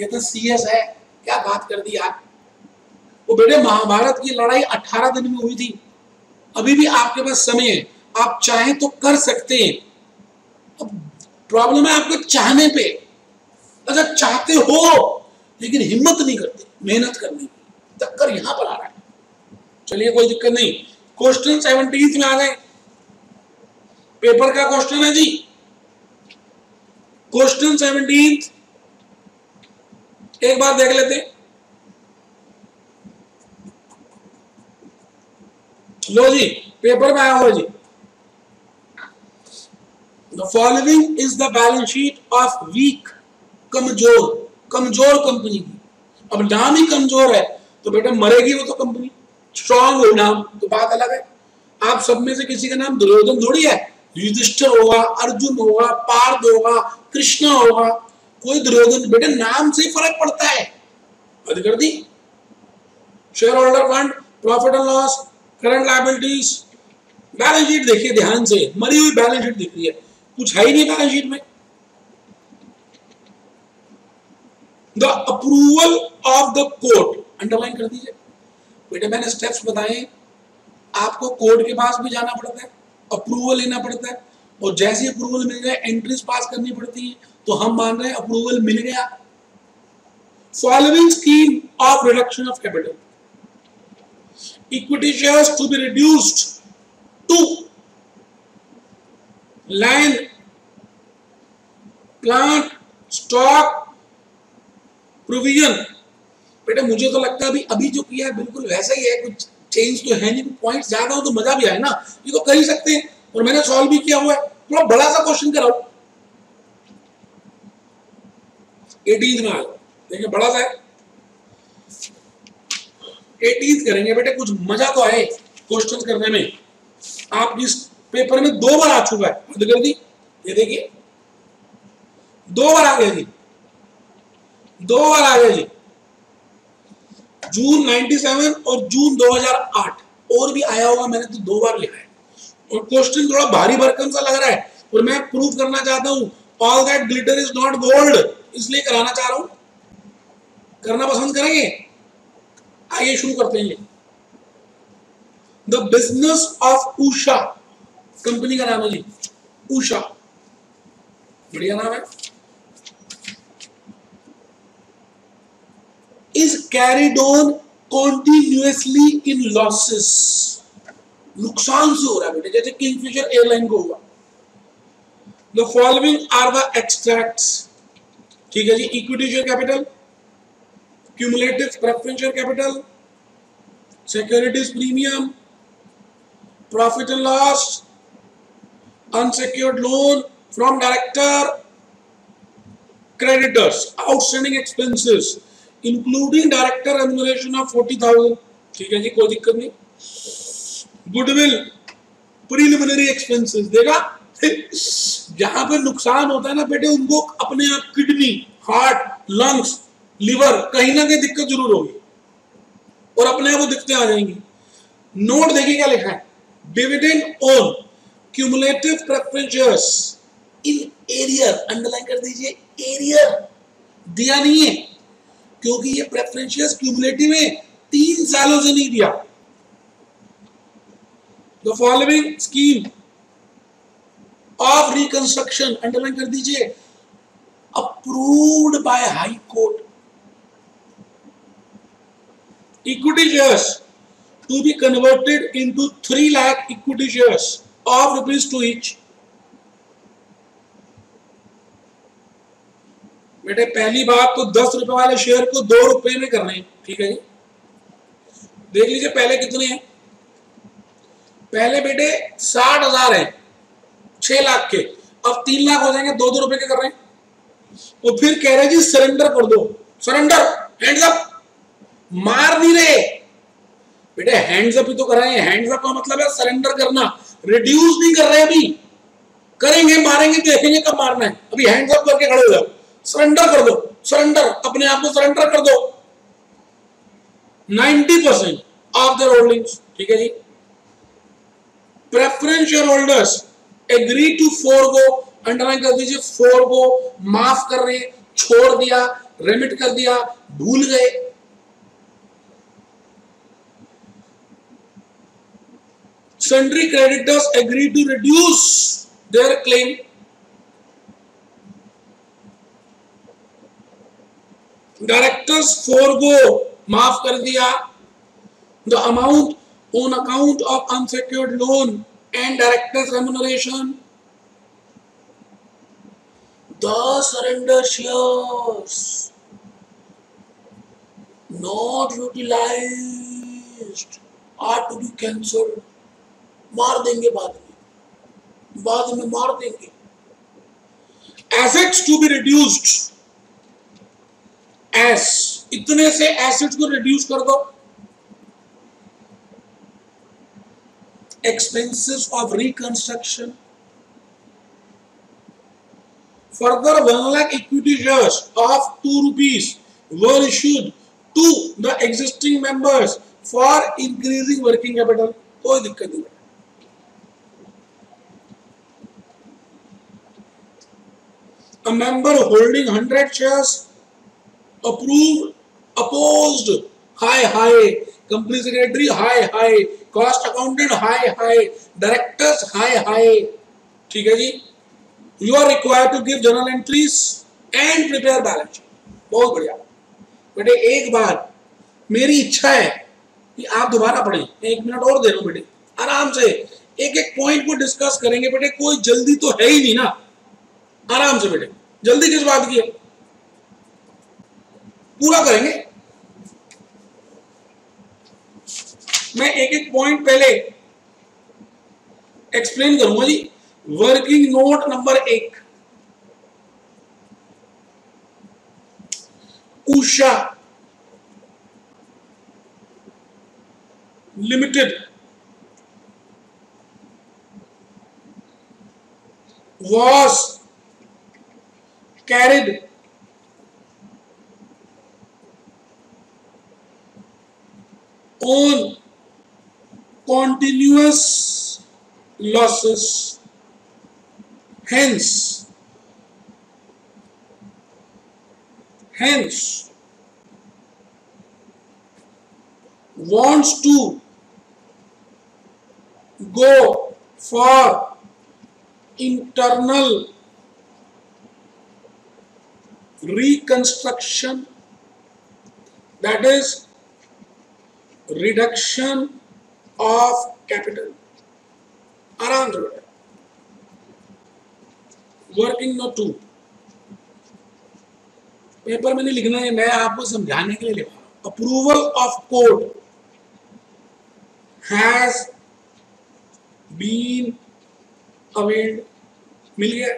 ये तो सीएस है। क्या बात कर दी यार। वो बेटे महाभारत की लड़ाई 18 दिन में हुई थी। अभी भी आपके पास समय है। आप चाहें तो कर सकते हैं। अब प्रॉब्लम है आपके चाहने पे। अच्छा चाहते हो, लेकिन हिम्मत नहीं करते। मेहनत करने की। चक्कर यहाँ पर आ रहा है। चलिए, कोई दिक्कत नहीं। क्वेश्चन सेवनटीन में आ गए। पेपर का क्वेश्चन है जी। क्वेश्चन सेवनटीन एक बार देख लेते। लो जी, पेपर में आया हुआ जी। The following is the balance sheet of weak कमज़ोर कमज़ोर कंपनी की। अब नाम ही कमज़ोर है तो बेटा मरेगी वो तो कंपनी स्ट्रॉन्ग हो नाम तो बात अलग है। आप सब में से किसी का नाम दुर्योधन थोड़ी है। युधिष्ठिर होगा, अर्जुन होगा पार्थ होगा, कृष्ण होगा। कोई दुर्योधन, बेटे, नाम से फ़र्क पड़ता है। बंद दी। Share holder fund profit and loss current liabilities balance sheet देखिए ध्यान से। मरी हुई बैलेंस शीट दिख रही है। कुछ है ही नहीं बैलेंस शीट में। The approval of the court underline कर दीजिए। बेटे, मैंने स्टेप्स बताए। आपको कोर्ट के पास भी जाना पड़ता है। अप्रूवल लेना पड़ता है। और जैसे अप्रूवल मिल जाए एंट्रीज पास करनी पड़ती है। तो हम मान रहे हैं अप्रूवल मिल गया। Following scheme of reduction of capital equity shares to be reduced to land plant stock provision बेटा, मुझे तो लगता है अभी अभी जो किया है, बिल्कुल वैसा ही है। कुछ चेंज तो है नहीं पॉइंट ज़्यादा हो तो मज़ा भी आए ना। ये तो कर ही सकते हैं। और मैंने सॉल्व भी किया हुआ है। थोड़ा बड़ा सा क्वेश्चन कराओ एटीन में आ देखिए, बड़ा सा एटीन करेंगे बेटे, कुछ मज़ा तो आए क्वेश्चन करने में। आप इस पेपर में दो बार आ चुका है कर दी। ये देखिए, दो बार आ गया जी। दो बार आ गया जी। जून 97 और जून 2008 और भी आया होगा, मैंने तो दो बार लिखा है। और क्वेश्चन थोड़ा भारी भरकम सा लग रहा है और मैं प्रूव करना चाहता हूँ all that glitter is not gold इसलिए कराना चाह रहा हूँ। करना पसंद करेंगे? आइए शुरू करते हैं the business of Usha company का नाम है जी उषा बढ़िया नाम है। Is carried on continuously in losses. नुकसान से हो रहा है बेटे, जैसे किंगफिशर एयरलाइन को हुआ। The following are the extracts ठीक है जी equity share capital cumulative preferential capital securities premium profit and loss unsecured loan from director creditors outstanding expenses including director emulation of forty thousand ठीक है जी, कोई दिक्कत नहीं। Goodwill preliminary expenses देगा जहाँ पे नुकसान होता है ना बेटे, उनको अपने आप किडनी हार्ट लंग्स लिवर कहीं ना कहीं दिक्कत ज़रूर होगी। और अपने आप वो दिक्कतें आ जाएँगी। नोट देखिए क्या लिखा है। Dividend on cumulative preference in arrear underline कर दीजिए एरियर दिया नहीं है, क्योंकि ये प्रेफरेंशियस क्यूमुलेटिव है। तीन सालों से नहीं दिया। The following scheme of reconstruction underline कर दीजिए approved by high court equity shares to be converted into 3 lakh equity shares of rupees two each बेटे, पहली बात तो दस रुपए वाले शेयर को दो रुपए में करना है, ठीक है जी? देख लीजिए पहले कितने हैं। पहले बेटे साठ हज़ार है। छह लाख के। अब तीन लाख हो जाएँगे, दो दो रुपए के कर रहे हैं। और फिर कह रहे जी सरेंडर कर दो। सरेंडर हैंड्स अप मार नहीं रहे। बेटे हैंड्स अप ही तो कर रहे हैं। हैंड्स अप का मतलब है सरेंडर करना। रिड्यूस नहीं कर रहे अभी। करेंगे, मारेंगे, देखेंगे कब मारना है। अभी हैंड्स अप करके खड़े हो जाओ। सरेंडर कर दो। सरेंडर अपने आप को सरेंडर कर दो। 90 परसेंट ऑफ़ देयर होल्डिंग्स ठीक है जी? Preference share holders agree to forgo underline कर दीजिए फोर गो माफ़ कर रहे छोड़ दिया रेमिट कर दिया, भूल गए। Sundry creditors agree to reduce their claim. Directors forgo माफ़ कर दिया। The amount on account of unsecured loan and directors remuneration the surrender shares not utilised are to be cancelled मार देंगे बाद में। बाद में मार देंगे। Assets to be reduced as इतने से एसिड्स को रिड्यूस कर दो। Expenses of reconstruction further 1 lakh equity shares of 2 rupees were issued to the existing members for increasing working capital कोई दिक्कत a member holding 100 shares approved opposed high high company secretary high high cost accountant high high directors high high ठीक है जी? You are required to give journal entries and prepare balance बहुत बढ़िया। बेटे, एक बार मेरी इच्छा है कि आप दोबारा पढ़ें। एक मिनट और दे लो बेटे। आराम से एक एक पॉइंट को डिस्कस करेंगे बेटे। कोई जल्दी तो है ही नहीं ना। आराम से बेटे। जल्दी किस बात की है? पूरा करेंगे? मैं एक एक पॉइंट पहले एक्सप्लेन करूँगा जी। वर्किंग नोट नंबर एक। Usha limited was carried on continuous losses. Hence hence wants to go for internal reconstruction that is reduction of capital आराम बेटा वर्किंग नो टू पेपर में नहीं लिखना है, मैं आपको समझाने के लिए लिखा approval of court has been availed मिल गया?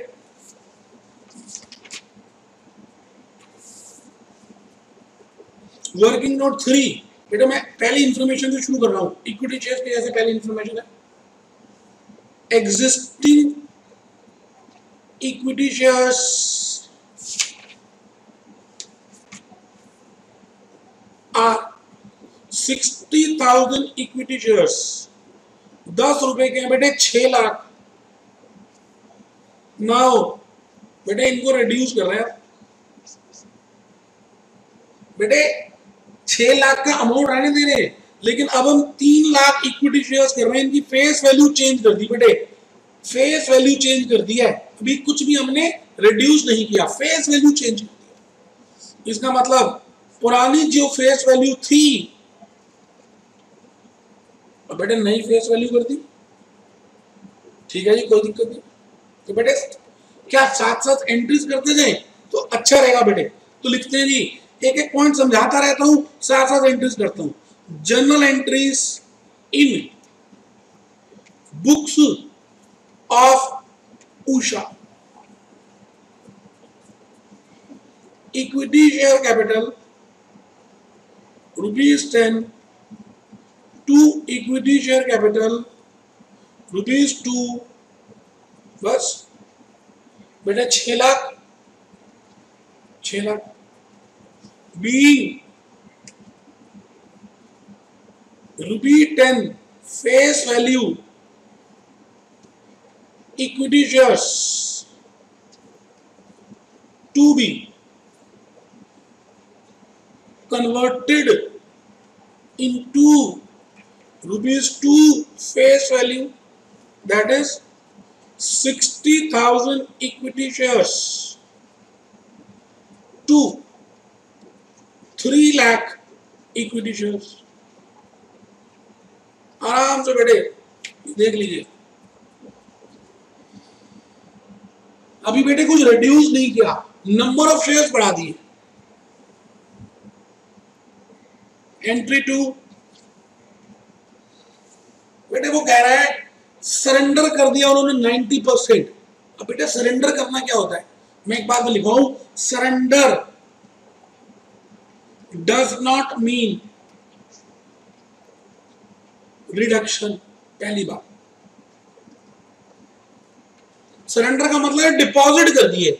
वर्किंग नोट थ्री बेटा मैं पहली इंफॉर्मेशन से शुरू कर रहा हूँ। इक्विटी शेयर की जैसे पहली इंफॉर्मेशन है। Existing equity shares are sixty thousand equity shares दस रुपए के हैं बेटे, छह लाख। नौ बेटे, इनको रिड्यूस कर रहे हैं। बेटे छह लाख का अमाउंट आने दे रहे हैं। लेकिन अब हम तीन लाख इक्विटी शेयर्स कर रहे हैं। इनकी फेस वैल्यू चेंज कर दी बेटे। फेस वैल्यू चेंज कर दिया है। अभी कुछ भी हमने रिड्यूस नहीं किया। फेस वैल्यू चेंज कर दिया। इसका मतलब पुरानी जो फेस वैल्यू थी, अब बेटे नई फेस वैल्यू कर दी। ठीक है जी, कोई दिक्कत नहीं। तो बेटे, क्या साथ साथ एंट्रीज करते जाए? तो अच्छा रहेगा बेटे। तो लिखते हैं जी एक एक पॉइंट समझाता रहता हूँ साथ साथ एंट्रीज करता हूँ। Journal entries in books of Usha equity share capital rupees ten to equity share capital rupees two बस बेटा छ लाख छ lakh. Being rupee 10 face value equity shares to be converted into rupees 2 face value that is 60,000 equity shares to 3 lakh equity shares. आराम से बैठे, देख लीजिए। अभी बेटे कुछ रिड्यूस नहीं किया नंबर ऑफ़ शेयर्स बढ़ा दिए। एंट्री टू बेटे वो कह रहा है सरेंडर कर दिया उन्होंने 90 परसेंट अब बेटे सरेंडर करना क्या होता है? मैं एक बात में लिखवाऊ surrender does not mean reduction पहली बात। सरेंडर का मतलब है डिपॉजिट कर दिए।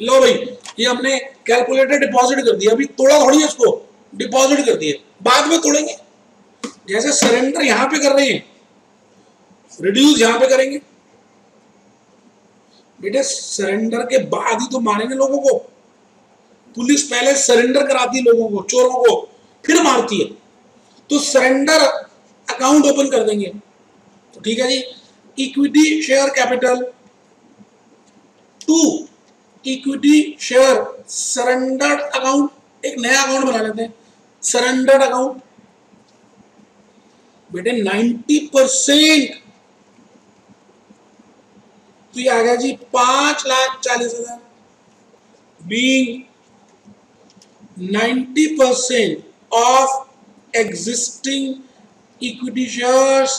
लो भाई, ये हमने कैलकुलेटर डिपॉजिट कर दिया। अभी तोड़ा थोड़ी इसको। डिपॉजिट कर दिए। बाद में तोड़ेंगे। जैसे सरेंडर यहाँ पे कर रहे हैं। रिड्यूस यहाँ पे करेंगे। बेटे सरेंडर के बाद ही तो मारेंगे लोगों को। पुलिस पहले सरेंडर कराती है लोगों को, चोरों को, फिर मारती है। तो सरेंडर अकाउंट ओपन कर देंगे। तो ठीक है जी, equity share capital. To, equity share, surrendered account, एक नया अकाउंट बना लेते हैं। Surrendered account. बेटे 90 परसेंट। तो ये आ गया जी, पाँच लाख चालीस हज़ार। Being ninety percent of existing equity shares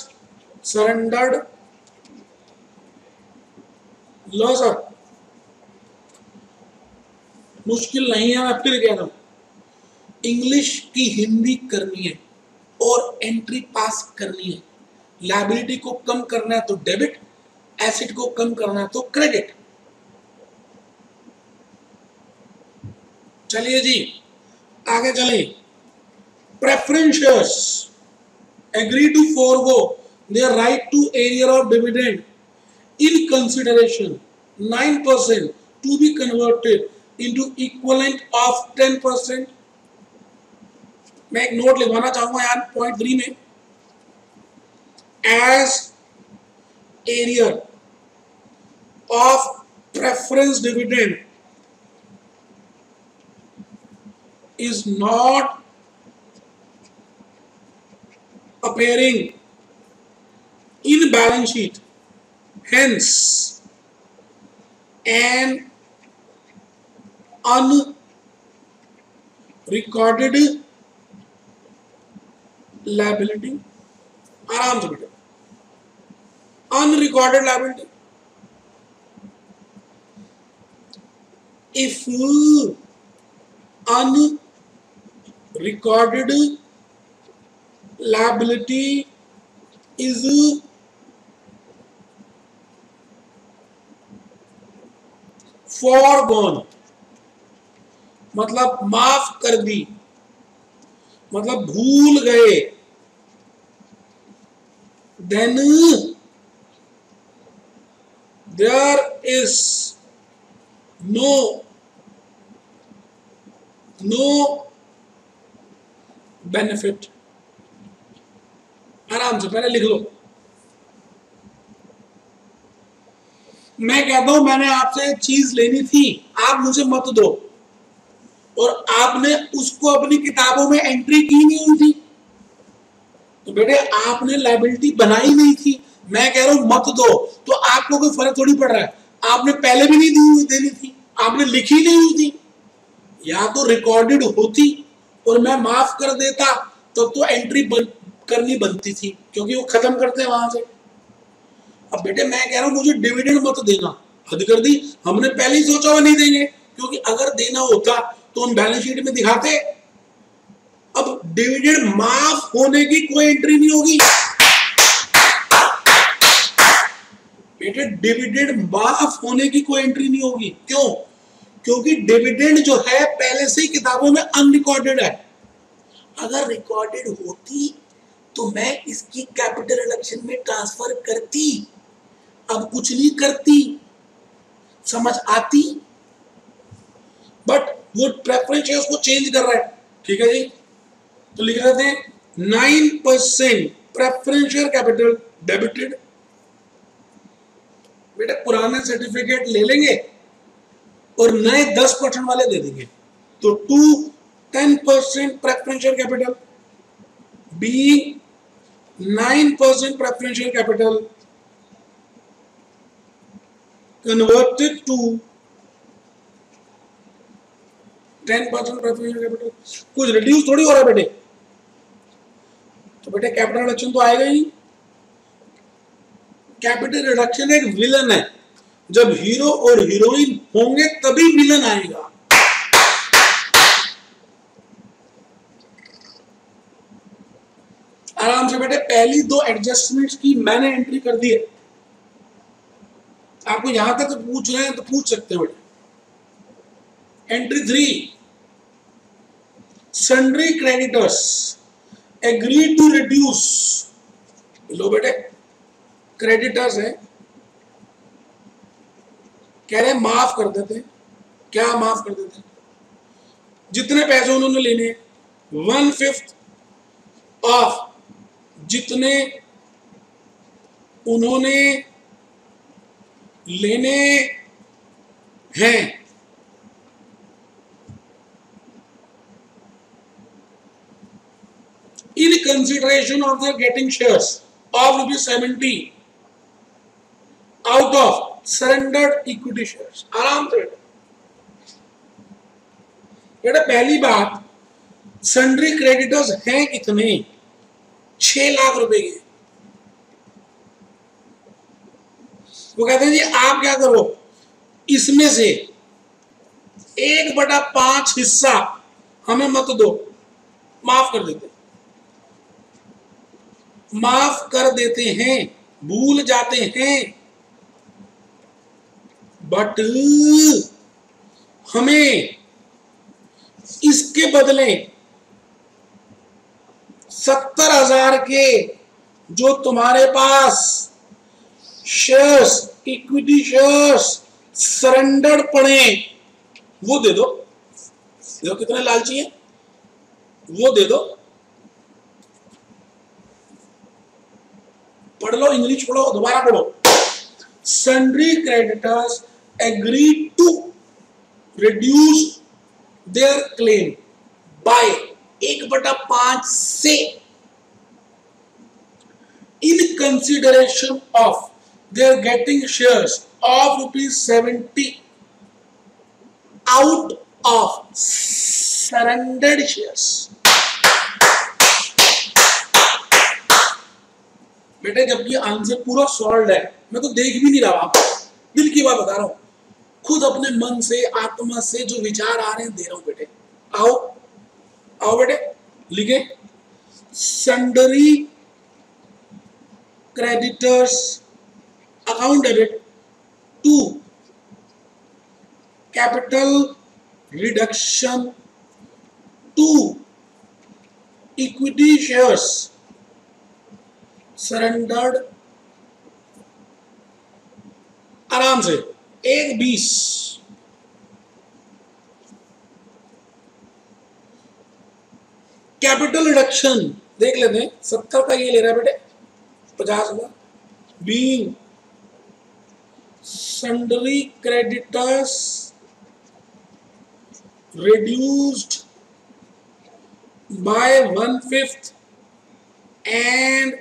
surrendered लो सर मुश्किल नहीं है, मैं फिर कह रहा इंग्लिश की हिंदी करनी है और एंट्री पास करनी है। लाइबिलिटी को कम करना है तो डेबिट एसिड को कम करना है तो क्रेडिट चलिए जी। आगे चले। Preference agree to forgo their right to arrear of dividend in consideration 9% to be converted into equivalent of 10% मैं एक नोट लिखवाना चाहूँगा यार पॉइंट थ्री में। As arrear of preference dividend. is not appearing in balance sheet hence an unrecorded liability आराम से बेटा unrecorded liability if unrecorded liability is foregone. मतलब माफ़ कर दी। मतलब भूल गए। Then there is no no benefit आराम से, पहले लिख लो। मैं कहता हूँ, मैंने आपसे चीज़ लेनी थी, आप मुझे मत दो। और आपने उसको अपनी किताबों में एंट्री की नहीं हुई थी। तो बेटे, आपने लाइबिलिटी बनाई नहीं थी। मैं कह रहा हूँ, मत दो। तो आपको कोई फ़र्क थोड़ी पड़ रहा है। आपने पहले भी नहीं दी हुई, देनी थी। आपने लिखी नहीं हुई थी। या तो रिकॉर्डेड होती और मैं माफ़ कर देता तब तो, तो एंट्री बन, करनी बनती थी क्योंकि वो खत्म करते हैं वहाँ से। अब बेटे मैं कह रहा हूँ मुझे डिविडेंड मत देना। हद कर दी हमने पहले ही सोचा हुआ नहीं देंगे क्योंकि अगर देना होता तो हम बैलेंस शीट में दिखाते। अब डिविडेंड माफ़ होने की कोई एंट्री नहीं होगी। बेटे डिविडेंड माफ़ होने की कोई एंट्री नहीं होगी। क्यों? क्योंकि डिविडेंड जो है, पहले से ही किताबों में अनरिकॉर्डेड है। अगर रिकॉर्डेड होती तो मैं इसकी कैपिटल इलेक्शन में ट्रांसफ़र करती। अब कुछ नहीं करती। समझ आती? बट वो प्रेफरेंस है, उसको चेंज कर रहा है। ठीक है जी? तो लिख रहे थे nine percent preferential capital debited बेटा, पुराने सर्टिफिकेट ले लेंगे और नए दस परसेंट वाले दे देंगे। तो to ten percent preferential capital be nine percent preferential capital converted to ten percent preferential capital कुछ रिड्यूस थोड़ी हो रहा है बेटे। तो बेटे कैपिटल रिडक्शन तो आएगा ही। कैपिटल रिडक्शन एक विलन है। जब हीरो और हीरोइन होंगे तभी विलन आएगा। आराम से बेटे पहली दो एडजस्टमेंट्स की मैंने एंट्री कर दी है। आपको यहाँ तक तो पूछ रहे हैं तो पूछ सकते हैं बेटे। Entry three sundry creditors agree to reduce लो बेटे क्रेडिटर्स है। कह रहे माफ़ कर देते क्या माफ़ कर देते जितने पैसे उन्होंने लेने वन फिफ्थ ऑफ़ जितने उन्होंने लेने हैं। In consideration of their getting shares of rupees 70 out of surrendered equity shares. आराम से बेटा पहली बात सन्ड्री क्रेडिटर्स हैं कितने? छह लाख रुपए के। वो कहते हैं, जी, आप क्या करो? इसमें से एक बटा पाँच हिस्सा हमें मत दो। माफ़ कर देते माफ़ कर देते हैं, भूल जाते हैं। बट हमें इसके बदले सत्तर हज़ार के जो तुम्हारे पास शेयर्स इक्विटी शेयर्स सरेंडर पड़े, वो दे दो। देखो कितने लालची है वो दे दो। पढ़ लो, इंग्लिश पढ़ो, दोबारा पढ़ो। Sundry creditors agree to reduce their claim by एक बटा पाँच से in consideration of their getting shares of rupees seventy out of surrendered shares बेटे, जबकि आंसर पूरा सॉल्व है। मैं तो देख भी नहीं रहा। दिल की बात बता रहा हूँ। खुद अपने मन से, आत्मा से जो विचार आ रहे हैं, दे रहा हूँ बेटे। आओ आओ बेटे, लिखे। Sundry creditors account debit to capital reduction to equity shares surrendered आराम से। एक बीस। कैपिटल रिडक्शन देख लेते हैं, सत्तर का ये ले रहा है बेटे, पचास हज़ार being sundry creditors reduced by one fifth and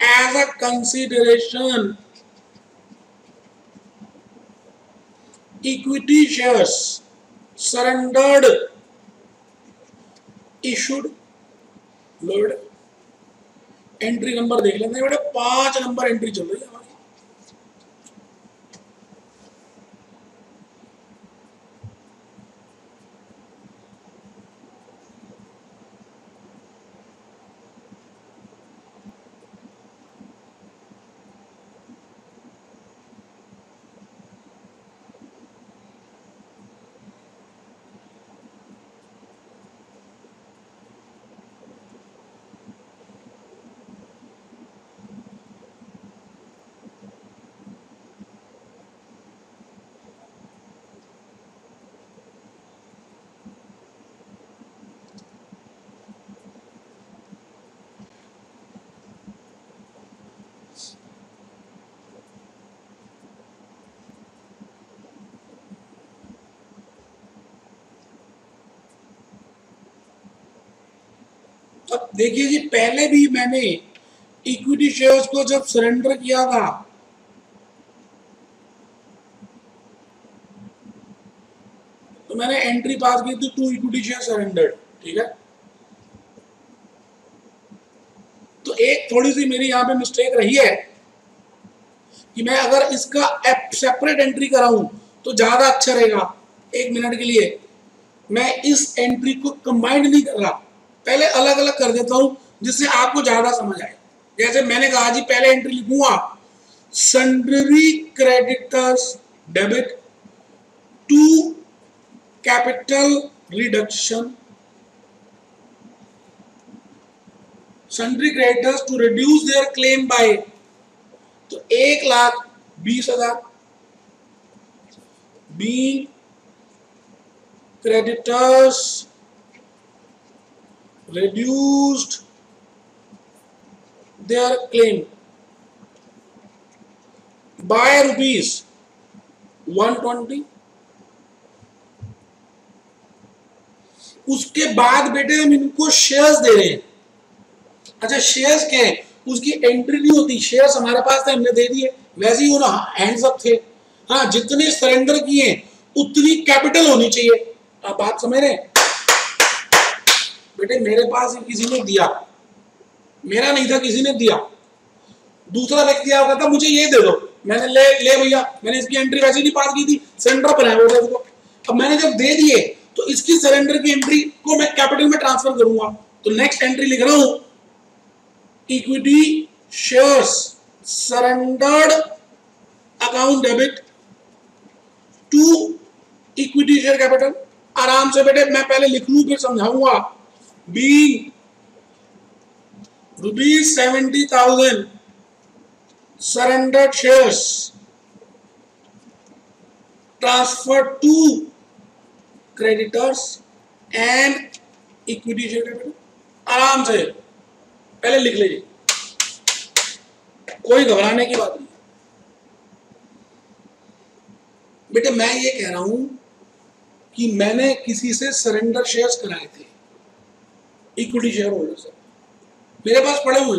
as a consideration equity shares surrendered issued load entry number देख लेते हैं बेटा पांच नंबर एंट्री चल रही है अब देखिए जी, पहले भी मैंने इक्विटी शेयर्स को जब सरेंडर किया था तो मैंने एंट्री पास की थी टू इक्विटी शेयर सरेंडर ठीक है? तो एक थोड़ी सी मेरी यहाँ पे मिस्टेक रही है कि मैं अगर इसका एप सेपरेट एंट्री कराऊं तो ज़्यादा अच्छा रहेगा, एक मिनट के लिए। मैं इस एंट्री को कंबाइंड नहीं कर रहा। पहले अलग अलग कर देता हूँ, जिससे आपको ज़्यादा समझ आए। जैसे मैंने कहा जी, पहले एंट्री लिखूँगा sundry creditors debit to capital reduction sundry creditors to reduce their claim by तो एक लाख बीस हज़ार। Be creditors reduced their claim by rupees 120 उसके बाद बेटे हम इनको शेयर्स दे रहे हैं। अच्छा शेयर्स क्या है? उसकी एंट्री नहीं होती। शेयर्स हमारे पास थे, हमने दे दिए। वैसे ही वो हैंड्स अप थे। हाँ जितने सरेंडर किए, उतनी कैपिटल होनी चाहिए। आप बात समझ रहे बेटे, मेरे पास किसी ने दिया। मेरा नहीं था, किसी ने दिया। दूसरा व्यक्ति आ था मुझे ये दे दो। मैंने, ले ले भैया, मैंने इसकी एंट्री वैसे नहीं पास की थी सरेंडर पर है वो अब मैंने जब दे दिए तो इसकी सरेंडर की एंट्री को मैं कैपिटल में ट्रांसफ़र करूँगा। तो नेक्स्ट एंट्री लिख रहा हूँ। Equity shares surrendered account debit to equity share capital आराम से बेटे, मैं पहले लिख लू, फिर समझाऊँगा। Be rupees seventy thousand surrendered shares transfer to creditors and equity share आराम से। पहले लिख लीजिए। कोई घबराने की बात नहीं। बेटे, मैं ये कह रहा हूँ कि मैंने किसी से सरेंडर शेयर्स कराए थे। इक्विटी शेयर होल्डर से मेरे पास पड़े हुए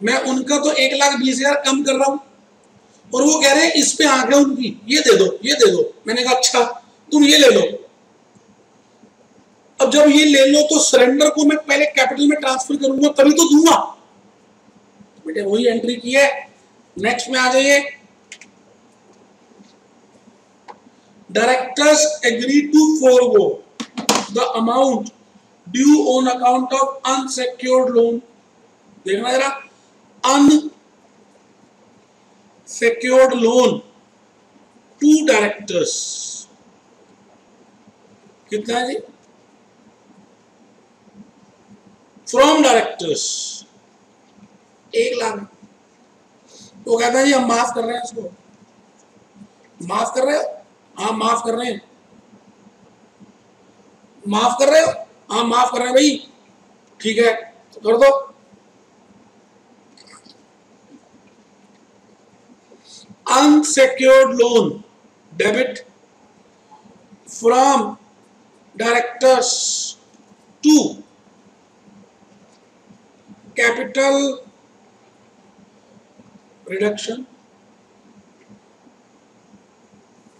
मैं उनका तो एक लाख बीस हज़ार कम कर रहा हूँ, और वो कह रहे हैं, इस पे आँख है उनकी, ये दे दो, ये दे दो। मैंने कहा अच्छा तुम ये ले लो। अब जब ये ले लो तो सरेंडर को मैं पहले कैपिटल में ट्रांसफ़र करूँगा, तभी तो दूँगा। बेटे, वही एंट्री की है। नेक्स्ट में आ जाइए। Directors agree to forego the amount due on account of unsecured loan. देखना जरा। Unsecured लोन टू डायरेक्टर्स कितना है जी? फ्रॉम डायरेक्टर्स एक लाख। तो कहता है जी, हम माफ़ कर रहे हैं इसको। माफ़ कर रहे हो? हाँ माफ़ कर रहे हैं। माफ़ कर रहे हो? हाँ माफ़ कर रहे हैं भाई। ठीक है तो कर दो। Unsecured loan debit from directors to capital reduction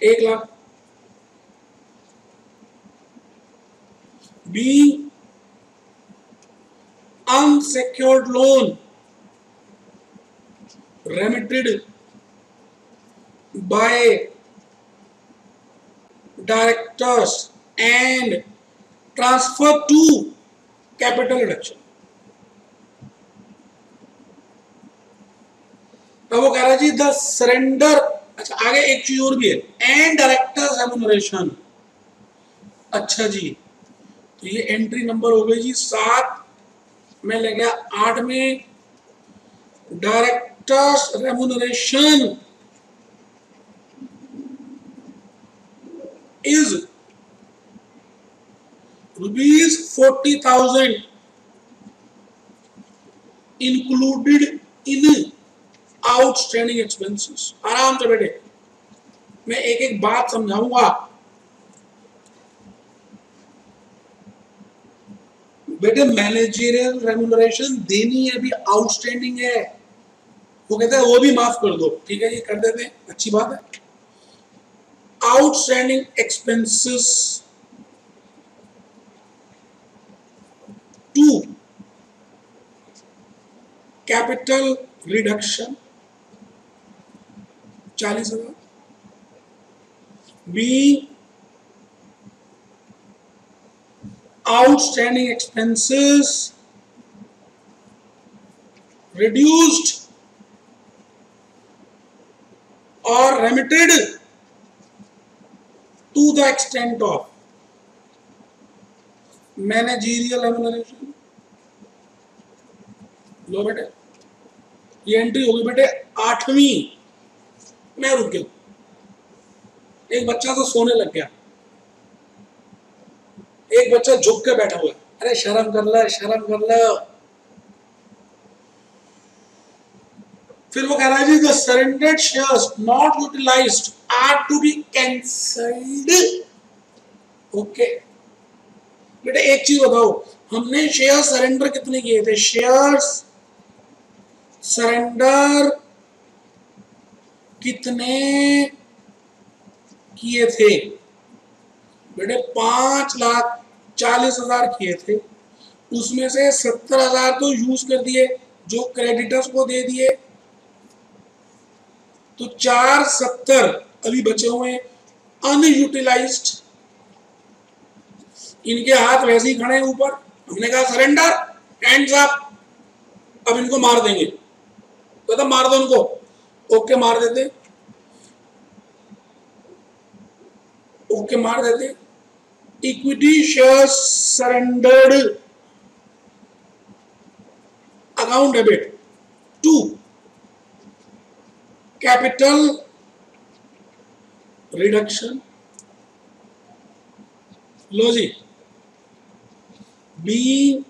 एक lakh. Be unsecured loan remitted by directors and transfer to capital reduction अब वो कह रहा जी द सरेंडर अच्छा आगे एक चीज़ और भी है। एंड डायरेक्टर रेमुनरेशन अच्छा जी। तो ये एंट्री नंबर हो गई जी सात। में लग गया आठ में। Directors remuneration is rupees forty thousand included in outstanding expenses आराम से बैठे। मैं एक एक बात समझाऊँगा। बेटे मैनेजरियल रेमुनरेशन देनी है, अभी आउटस्टैंडिंग है। वो कहते हैं, वो भी माफ़ कर दो। ठीक है, ये कर देते हैं। अच्छी बात है। Outstanding expenses to capital reduction चालीस हज़ार। Be outstanding expenses reduced or remitted to the extent of managerial remuneration लो बेटे ये एंट्री होगी बेटे आठवीं मैं रुक गया एक बच्चा तो सोने लग गया एक बच्चा झुक के बैठा हुआ अरे शर्म कर ले, शर्म कर लो। फिर वो कह रहा है जी the surrendered shares not utilised are to be cancelled okay बेटा, एक चीज़ बताओ, हमने शेयर सरेंडर कितने किए थे? शेयर्स सरेंडर कितने किए थे? बेटे पाँच लाख चालीस हज़ार किए थे। उसमें से सत्तर हज़ार तो यूज़ कर दिए, जो क्रेडिटर्स को दे दिए। तो चार सत्तर अभी बचे हुए अनयूटिलाइज इनके हाथ वैसे ही खड़े हैं ऊपर। हमने कहा सरेंडर एंड अप अब इनको मार देंगे। तो मार दो इनको। ओके, मार देते। ओके, मार देते। Equity shares surrendered account debit to capital reduction. Logic being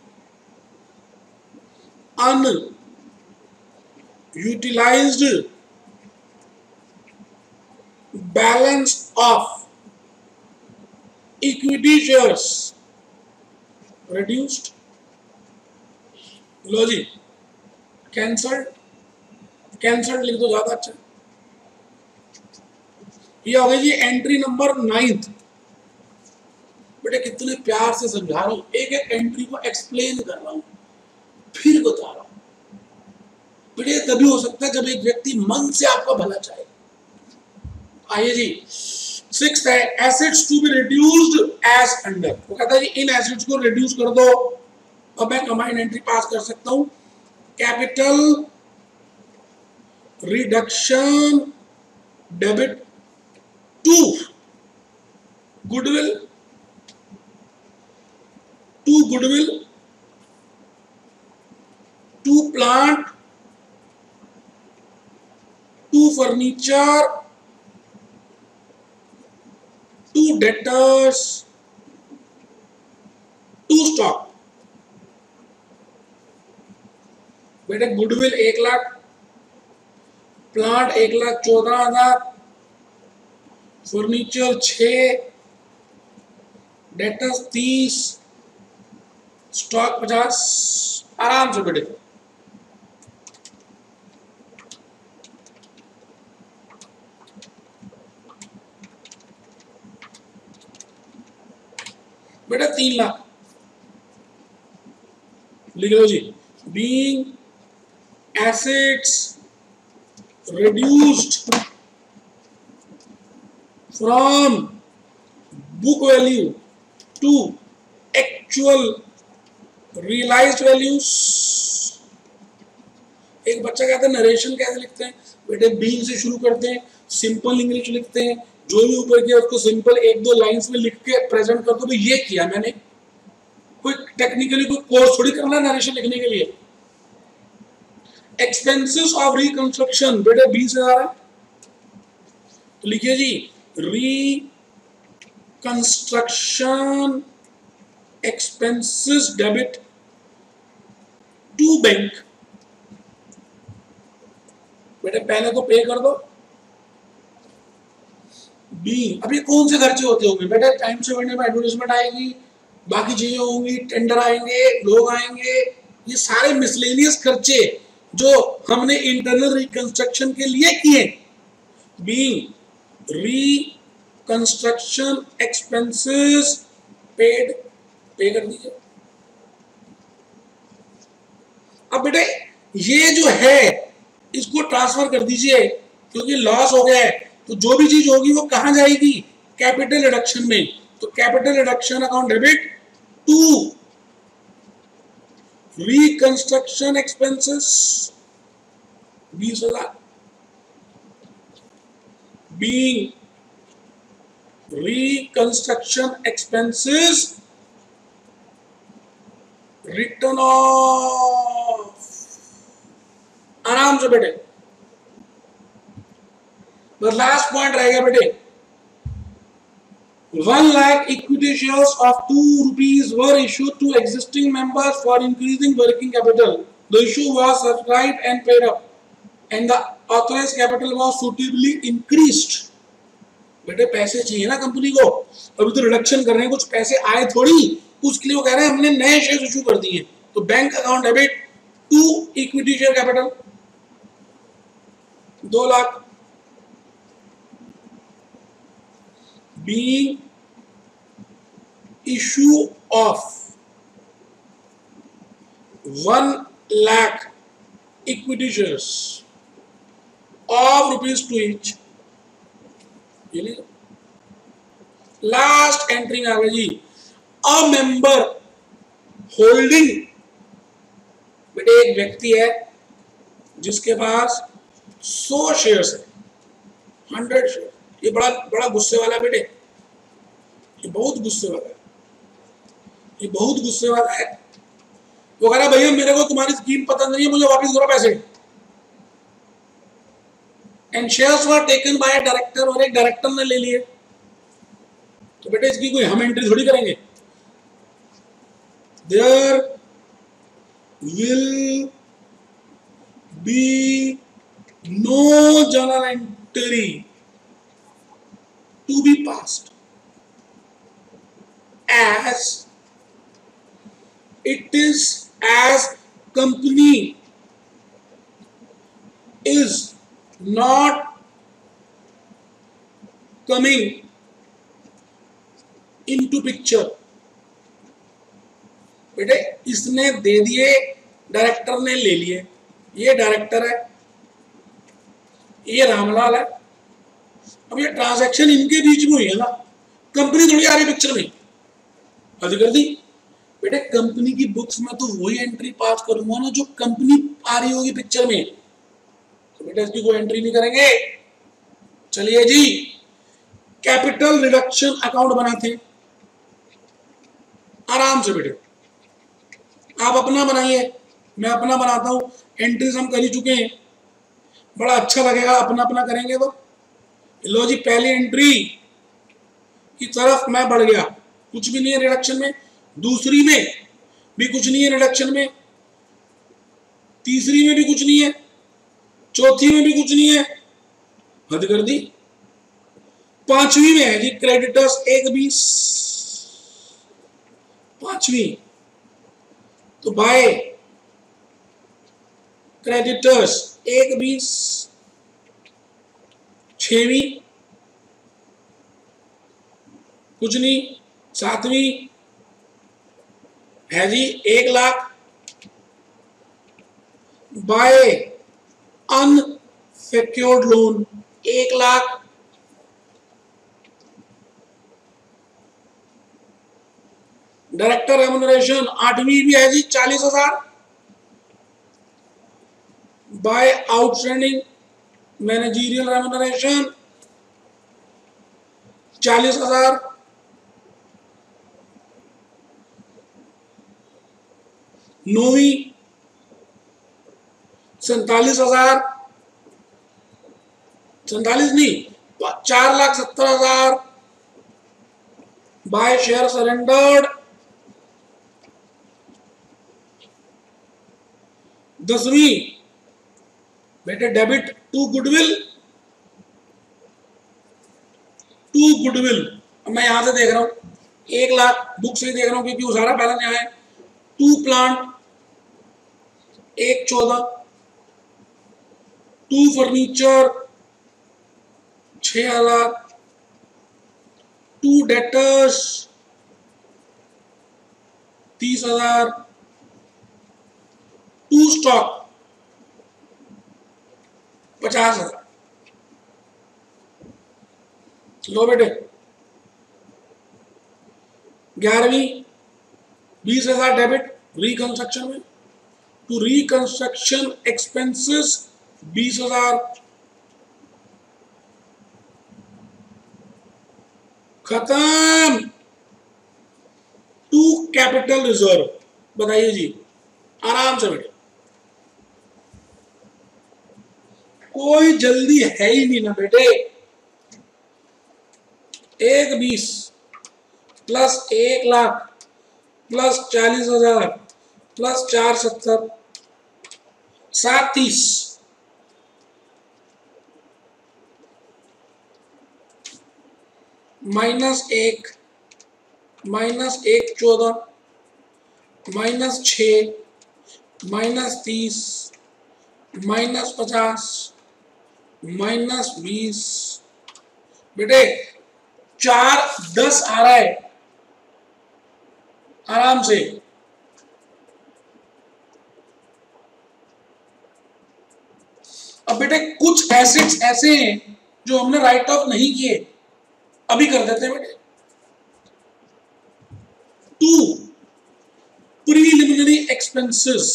unutilized balance of equity shares reduced. लो जी कैंसल्ड कैंसल्ड लिख दो ज़्यादा अच्छा। ये हो गई जी एंट्री नंबर नाइन्थ बेटे कितने प्यार से समझा रहा हूँ। एक एक एंट्री को एक्सप्लेन कर रहा हूँ। फिर बता रहा हूँ। बेटे तभी हो सकता है जब एक व्यक्ति मन से आपका भला चाहे। आइए जी। सिक्स है assets to be reduced as under वो कहता है जी इन एसिड्स को रिड्यूस कर दो। अब मैं कंबाइंड एंट्री पास कर सकता हूँ। Capital reduction debit to goodwill to goodwill to plant to furniture two debtors, two stock. बेटे गुडविल एक लाख प्लांट एक लाख चौदह हज़ार फर्नीचर छ डेटर्स तीस स्टॉक पचास आराम से बेटे बेटा तीन लाख। लिख लो जी। Being assets reduced from book value to actual realised values एक बच्चा कहता है नरेशन कैसे लिखते हैं? बेटे बीइंग से शुरू करते हैं सिंपल इंग्लिश लिखते हैं जो भी ऊपर किया, उसको सिंपल एक दो लाइंस में लिख के प्रेजेंट कर दो तो ये किया मैंने। कोई टेक्निकली कोई कोर्स थोड़ी करना नरेशन लिखने के लिए? एक्सपेंसेस ऑफ़ रिकंस्ट्रक्शन बेटे बीस हज़ार है। तो लिखिए जी reconstruction expenses debit to bank बेटे पहले तो पे कर दो। बी ये कौन से खर्चे होते होंगे? बेटा टाइम से बढ़ने में एडवर्टाइजमेंट आएगी, बाकी चीज़ें होंगी टेंडर आएँगे, लोग आएँगे। ये सारे मिसलेनियस खर्चे जो हमने इंटरनल रिकंस्ट्रक्शन के लिए किए। बीइंग रिकंस्ट्रक्शन एक्सपेंसेस पेड पे कर दीजिए। अब बेटे, ये जो है, इसको ट्रांसफ़र कर दीजिए, क्योंकि लॉस हो गया है। तो जो भी चीज़ होगी वो कहाँ जाएगी? कैपिटल रिडक्शन में। तो capital reduction account debit to reconstruction expenses बीस हज़ार। Being reconstruction expenses return off आराम से बेटे पर लास्ट पॉइंट रहेगा बेटे one lakh equity share of two rupees were issue to existing for increasing working capital the issue was subscribe and paid up and the capital was suitably increase बेटे, पैसे चाहिए ना कंपनी को। अभी तो reduction कर रहे हैं कुछ पैसे आए थोड़ी। उसके लिए वो कह रहे हैं, हमने नए शेयर इशू कर दिए। तो bank account debit to equity share capital दो lakh being issue of 1 lakh equity shares of rupees to each आ गया जी। अ मेंबर होल्डिंग बेटे एक व्यक्ति है जिसके पास सौ शेयर्स है। हंड्रेड शेयर ये बड़ा बड़ा गुस्से वाला बेटे। ये बहुत गुस्से वाला है। ये बहुत गुस्से वाला है। वो कह रहा भैया, मेरे को तुम्हारी स्कीम पसंद नहीं है, मुझे वापस करो पैसे। And shares were taken by director और एक डायरेक्टर ने ले लिए। तो बेटे, इसकी कोई हम एंट्री थोड़ी करेंगे। There will be no journal entry to be passed as, it is as company is not coming into picture. बेटे, इसने दे दिए डायरेक्टर ने ले लिए। ये डायरेक्टर है, ये रामलाल है। अब ये ट्रांजैक्शन इनके बीच में हुई है ना। कंपनी थोड़ी आ रही पिक्चर में। हद कर दी। बेटे कंपनी की बुक्स में तो वही एंट्री पास करूँगा ना जो कंपनी आ रही होगी पिक्चर में। तो बेटा, इसकी कोई एंट्री नहीं करेंगे। चलिए जी कैपिटल रिडक्शन अकाउंट बनाते आराम से बेटे। आप अपना बनाइए। मैं अपना बनाता हूँ। एंट्रीज हम कर ही चुके हैं। बड़ा अच्छा लगेगा अपना अपना करेंगे तो। लो जी, पहली एंट्री की तरफ़ मैं बढ़ गया। कुछ भी नहीं है रिडक्शन में। दूसरी में भी कुछ नहीं है रिडक्शन में। तीसरी में भी कुछ नहीं है। चौथी में भी कुछ नहीं है। हद कर दी। पांचवी में है जी क्रेडिटर्स एक बीस पांचवी। तो बाय क्रेडिटर्स एक बीस छवी। कुछ नहीं। सातवीं है जी, एक लाख बाय अनसिक्योर्ड लोन एक लाख डायरेक्टर रेमुनरेशन आठवीं भी है जी, चालीस हज़ार बाय आउटस्टैंडिंग मैनेजीरियल रेमुनरेशन चालीस हज़ार नौवीं सैतालीस हज़ार। सैतालीस नहीं चार लाख सत्तर हज़ार। By share surrendered. दसवीं। बेटे, debit, to goodwill. To goodwill. मैं यहाँ से देख रहा हूँ, एक लाख, बुक से ही देख रहा हूँ, क्योंकि वो सारा बैलेंस यहाँ है। टू प्लांट एक चौदह टू फर्नीचर छ हज़ार टू डेटर्स तीस हज़ार टू स्टॉक पचास हज़ार। लो बेटे। ग्यारहवीं, बीस हज़ार डेबिट रिकंस्ट्रक्शन में। टू रिकंस्ट्रक्शन एक्सपेंसेस बीस हज़ार। खत्म। टू कैपिटल रिज़र्व बताइए जी। आराम से बेटे कोई जल्दी है ही नहीं ना बेटे। एक बीस प्लस एक लाख प्लस चालीस हज़ार प्लस चार सत्तर। सात माइनस एक. माइनस एक चौदह. माइनस छ माइनस तीस. माइनस पचास. माइनस बीस. बेटे, चार दस आ रहा है। आराम से। अब बेटे, कुछ एसेट्स ऐसे हैं जो हमने राइट ऑफ़ नहीं किए। अभी कर देते हैं बेटे। टू प्रीलिमिनरी एक्सपेंसेस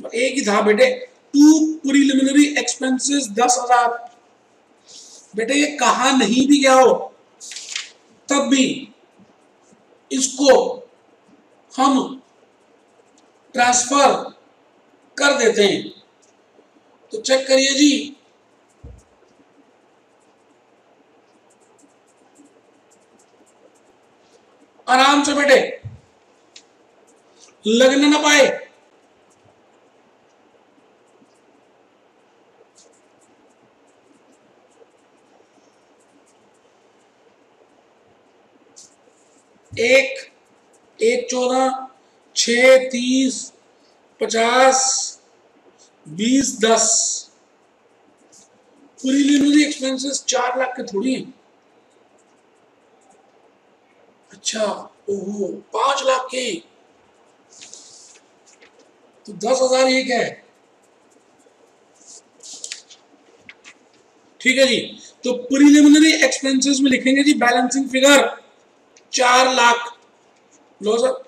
एक ही था बेटे टू प्रीलिमिनरी एक्सपेंसेस दस हज़ार। बेटे, ये कहा नहीं भी गया हो, तब भी इसको हम ट्रांसफ़र कर देते हैं। तो चेक करिए जी। आराम से बैठे। लगने ना पाए। एक एक चौदह छ तीस पचास, बीस, दस। प्रीलिमिनरी एक्सपेंसेस चार लाख के थोड़ी हैं। अच्छा ओहो, पाँच लाख के। तो दस हज़ार एक है। ठीक है जी। तो प्रीलिमिनरी एक्सपेंसेस में लिखेंगे जी बैलेंसिंग फिगर चार लाख। लो सर।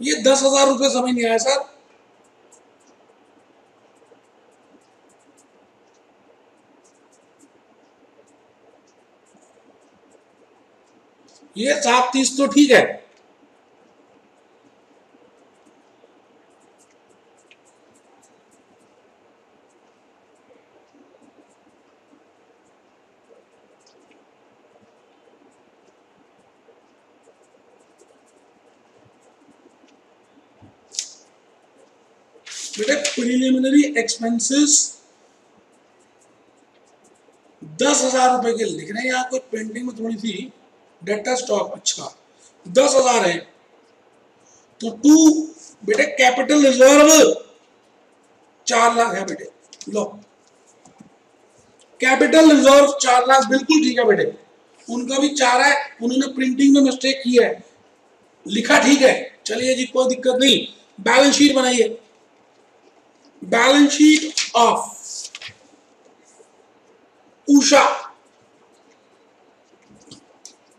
ये दस हज़ार रुपये समझ नहीं आया सर। ये सात तीस तो ठीक है बेटे प्रिलिमिनरी एक्सपेंसेस दस हज़ार रुपए के लिख रहे हैं यहाँ पेंटिंग में थोड़ी सी डेटा स्टॉक अच्छा। दस हज़ार है। तो टू बेटे कैपिटल रिज़र्व चार लाख है बेटे। लो। कैपिटल रिज़र्व चार लाख, बिल्कुल ठीक है बेटे। उनका भी चार है। उन्होंने प्रिंटिंग में मिस्टेक की है। लिखा ठीक है। चलिए जी, कोई दिक्कत नहीं। बैलेंस शीट बनाइए। Balance sheet of Usha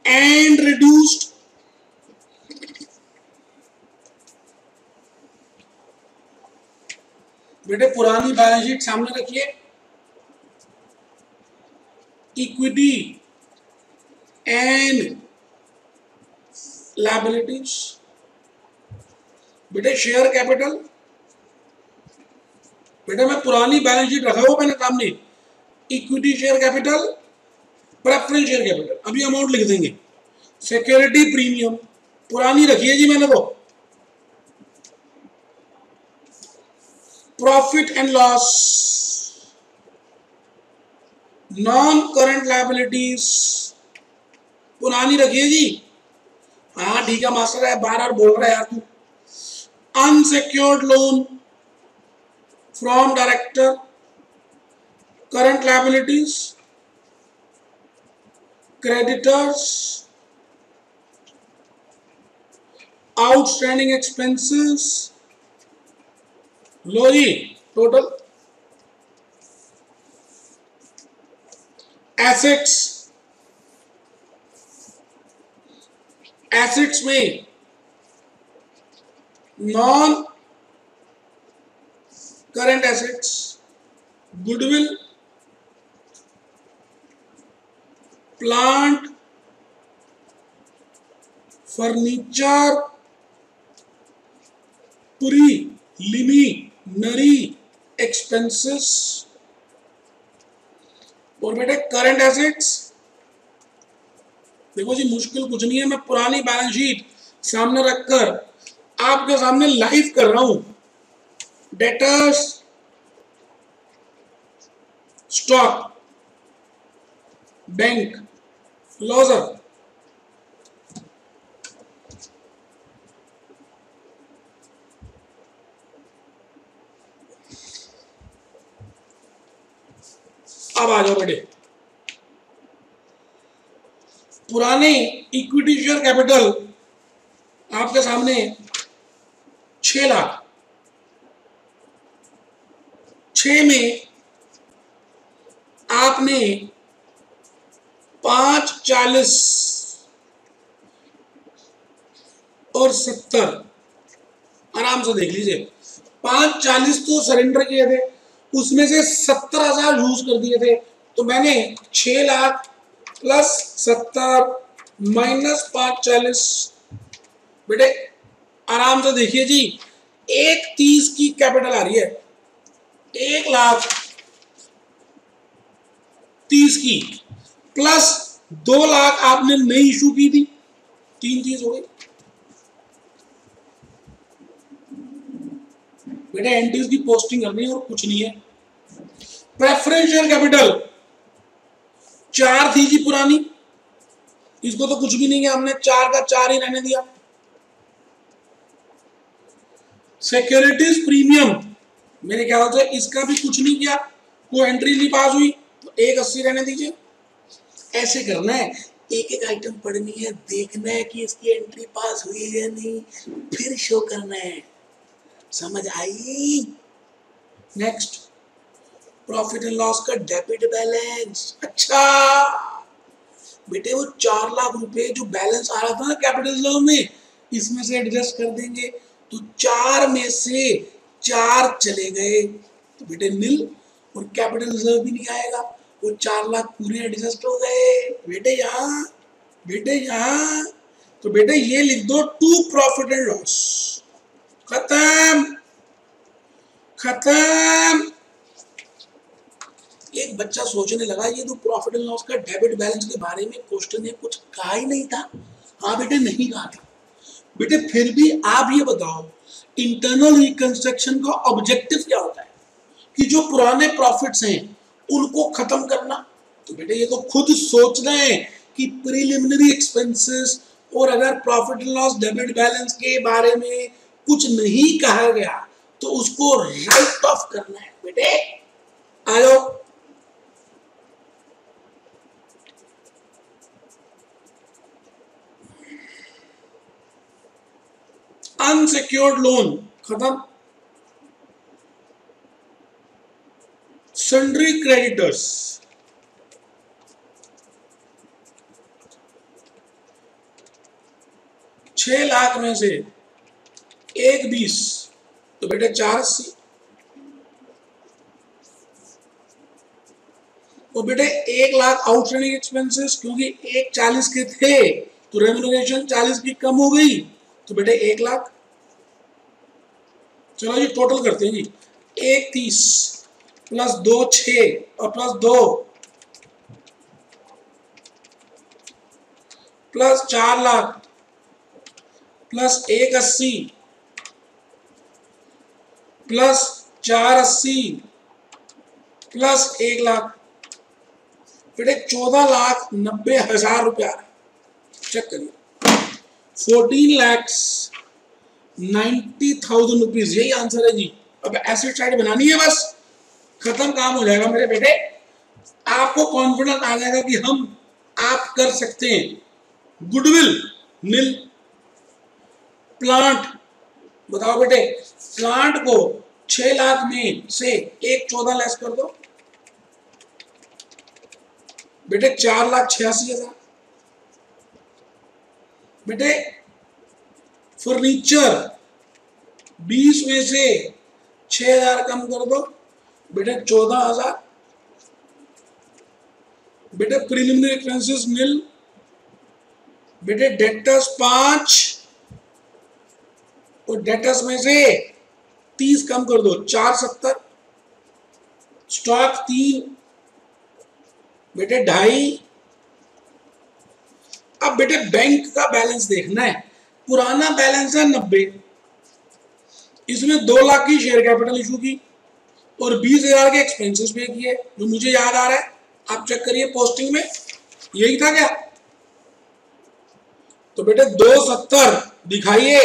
and reduced बेटे, पुरानी बैलेंस शीट सामने रखिए। इक्विटी एंड लाइबिलिटीज बेटे शेयर कैपिटल बेटे, मैं पुरानी बैलेंस शीट रखा हुआ मैंने सामने। Equity share capital preference share capital अभी अमाउंट लिख देंगे। सिक्योरिटी प्रीमियम पुरानी रखिए जी मैंने वो। Profit and loss non current liabilities पुरानी रखिए जी। हाँ ठीक है, मास्टर है बार बार बोल रहा है यार तू। Unsecured loan from director current liabilities creditors outstanding expenses LOE total. Assets. Assets mean non assets goodwill plant furniture preliminary expenses और बेटे करंट एसेट्स देखो जी, मुश्किल कुछ नहीं है, मैं पुरानी बैलेंस शीट सामने रखकर आपके सामने लाइव कर रहा हूँ। डेटर्स स्टॉक बैंक लॉजर अब आ जाओ बेटे पुराने इक्विटी शेयर कैपिटल आपके सामने छ लाख। छ में आपने पाँच चालीस और सत्तर, आराम से देख लीजिए। पाँच चालीस तो सरेंडर किए थे, उसमें से सत्तर हज़ार यूज़ कर दिए थे। तो मैंने छ लाख प्लस सत्तर माइनस पाँच चालीस, बेटे, आराम से देखिए जी, एक तीस की कैपिटल आ रही है। एक लाख तीस की प्लस दो लाख आपने नई इशू की थी। तीन चीज़ हो गई। बेटा एंट्रीज की पोस्टिंग करनी है और कुछ नहीं है। प्रेफरेंशियल कैपिटल चार थी जी पुरानी। इसको तो कुछ भी नहीं है हमने, चार का चार ही रहने दिया। सिक्योरिटीज प्रीमियम मेरे ख्याल से इसका भी कुछ नहीं किया कोई एंट्री नहीं पास हुई तो एक अस्सी रहने दीजिए। ऐसे करना है एक एक आइटम पढ़नी है देखना है कि इसकी एंट्री पास हुई है नहीं फिर शो करना है। समझ आई? नेक्स्ट प्रॉफिट एंड लॉस का डेबिट बैलेंस अच्छा! बेटे वो चार लाख रुपए जो बैलेंस आ रहा था ना कैपिटल में इसमें से एडजस्ट कर देंगे। तो चार में से चार चले गए। तो बेटे नील और कैपिटल रिज़र्व भी नहीं आएगा। वो चार लाख पूरे एडजस्ट हो गए। बेटे यहाँ बेटे यहाँ। तो बेटे ये लिख दो टू प्रॉफिट एंड लॉस खत्म। खत्म। एक बच्चा सोचने लगा, ये तो प्रॉफिट एंड लॉस का डेबिट बैलेंस के बारे में क्वेश्चन ने कुछ कहा ही नहीं था। हाँ बेटे, नहीं कहा था। बेटे, फिर भी आप ये बताओ इंटरनल रिकंस्ट्रक्शन का ऑब्जेक्टिव क्या होता है? कि जो पुराने प्रॉफिट्स हैं, उनको खत्म करना। तो बेटे, ये तो खुद सोच रहे हैं कि प्रिलिमिनरी एक्सपेंसेस और अगर profit and loss debit balance के बारे में कुछ नहीं कहा गया तो उसको राइट ऑफ़ करना है। बेटे आ अनसिक्योर्ड लोन खत्म। सन्ड्री क्रेडिटर्स छह लाख में से एक बीस तो बेटे चार अस्सी। और बेटे एक लाख आउटस्टैंडिंग एक्सपेंसेस क्योंकि एक चालीस के थे तो रेमुनरेशन चालीस की कम हो गई। तो बेटे एक लाख। चलो जी टोटल करते हैं जी। एक तीस प्लस दो छ और प्लस दो प्लस चार लाख प्लस एक अस्सी प्लस चार अस्सी प्लस एक लाख। बेटे चौदह लाख नब्बे हज़ार रुपया। चेक करिए। Fourteen lakhs ninety thousand rupees यही आंसर है जी। अब एसिड साइड बनानी है बस। खत्म काम हो जाएगा मेरे बेटे। आपको कॉन्फिडेंस आ जाएगा कि हम आप कर सकते हैं। गुडविल मिल प्लांट बताओ बेटे प्लांट को छह लाख में से एक चौदह लेस कर दो। बेटे, चार लाख छियासी हज़ार। बेटे फर्नीचर बीस में से छह हज़ार कम कर दो। बेटे, चौदह हज़ार। बेटे प्रिलिमिनरी एक्सपेंसेस नील बेटे डेटर्स पाँच। और डेटर्स में से तीस कम कर दो, चार सत्तर। स्टॉक तीन। बेटे, ढाई। अब बेटे बैंक का बैलेंस देखना है। पुराना बैलेंस है नब्बे। इसमें दो लाख की शेयर कैपिटल इशू की और बीस हज़ार के एक्सपेंसेस पे किए, जो मुझे याद आ रहा है। आप चेक करिए पोस्टिंग में। यही था क्या? तो बेटे दो सत्तर दिखाइए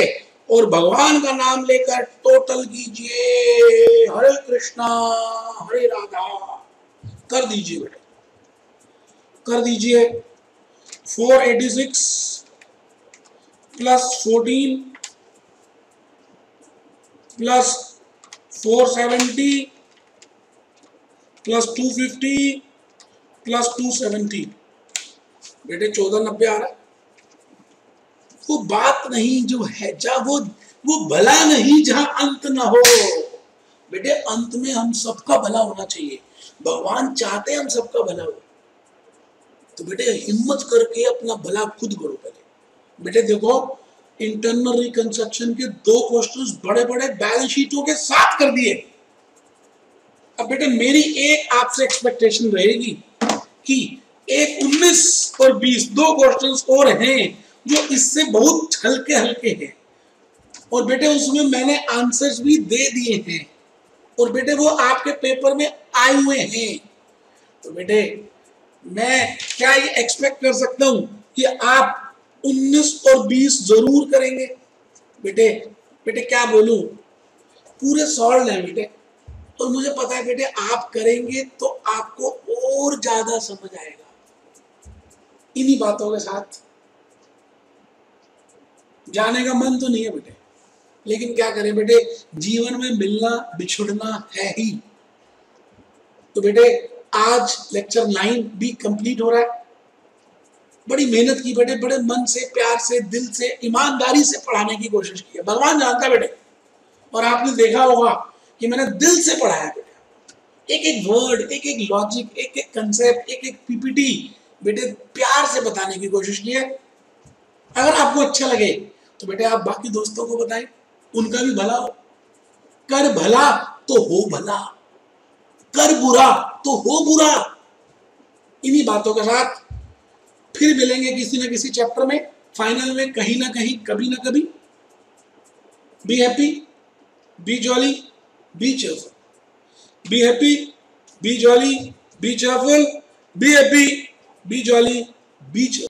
और भगवान का नाम लेकर टोटल कीजिए। हरे कृष्णा, हरे राधा। कर दीजिए बेटे। कर दीजिए। 486 प्लस 14 प्लस 470 प्लस 250 प्लस 270 बेटे चौदह नब्बे आ रहा है। वो बात नहीं जो है, जा वो वो भला नहीं जहाँ अंत ना हो। बेटे, अंत में हम सबका भला होना चाहिए। भगवान चाहते हम सबका भला हो। तो बेटे, हिम्मत करके अपना भला खुद करो पहले। बेटे, देखो इंटरनल रिकंस्ट्रक्शन के दो क्वेश्चंस बड़े बड़े बैलेंस शीटों के साथ कर दिए। अब बेटे, मेरी एक आपसे एक्सपेक्टेशन रहेगी कि एक 19 और 20 दो क्वेश्चंस और हैं जो इससे बहुत हल्के हल्के हैं। और बेटे, उसमें मैंने आंसर्स भी दे दिए हैं। और बेटे, वो आपके पेपर में आए हुए हैं। तो बेटे मैं क्या ये एक्सपेक्ट कर सकता हूँ कि आप 19 और 20 ज़रूर करेंगे? बेटे बेटे क्या बोलूँ? पूरे सॉल्व हैं बेटे। और मुझे पता है बेटे, आप करेंगे तो आपको और ज़्यादा समझ आएगा। इन्हीं बातों के साथ। जाने का मन तो नहीं है बेटे। लेकिन क्या करें बेटे, जीवन में मिलना, बिछुड़ना है ही। तो बेटे आज लेक्चर नाइन भी कंप्लीट हो रहा है। बड़ी मेहनत की बेटे बड़े मन से, प्यार से, दिल से, ईमानदारी से पढ़ाने की कोशिश की है। भगवान जानता है बेटे। और आपने देखा होगा कि मैंने दिल से पढ़ाया बेटे। एक एक वर्ड एक एक लॉजिक एक एक कंसेप्ट एक एक पीपीटी बेटे प्यार से बताने की कोशिश की है। अगर आपको अच्छा लगे तो बेटे आप बाकी दोस्तों को बताएँ। उनका भी भला हो। कर भला तो हो भला। कर बुरा तो हो बुरा। इन्हीं बातों के साथ फिर मिलेंगे किसी ना किसी चैप्टर में फाइनल में कहीं ना कहीं, कभी ना कभी। Be happy be jolly be cheerful be happy be jolly be cheerful be happy be jolly be cheerful